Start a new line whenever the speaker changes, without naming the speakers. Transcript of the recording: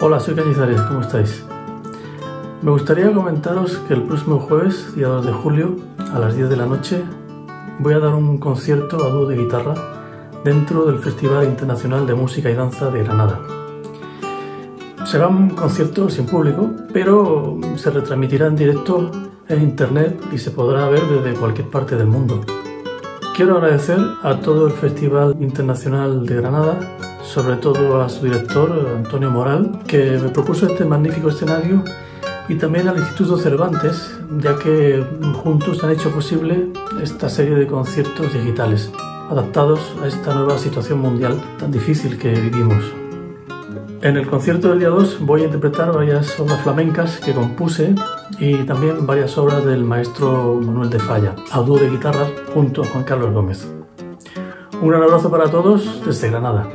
Hola, soy Cañizares, ¿cómo estáis? Me gustaría comentaros que el próximo jueves, día 2 de julio, a las 10 de la noche, voy a dar un concierto a dúo de guitarra dentro del Festival Internacional de Música y Danza de Granada. Será un concierto sin público, pero se retransmitirá en directo en internet y se podrá ver desde cualquier parte del mundo. Quiero agradecer a todo el Festival Internacional de Granada, sobre todo a su director, Antonio Moral, que me propuso este magnífico escenario y también al Instituto Cervantes, ya que juntos han hecho posible esta serie de conciertos digitales, adaptados a esta nueva situación mundial tan difícil que vivimos. En el concierto del día 2 voy a interpretar varias obras flamencas que compuse y también varias obras del maestro Manuel de Falla, a dúo de guitarras junto a Juan Carlos Gómez. Un gran abrazo para todos desde Granada.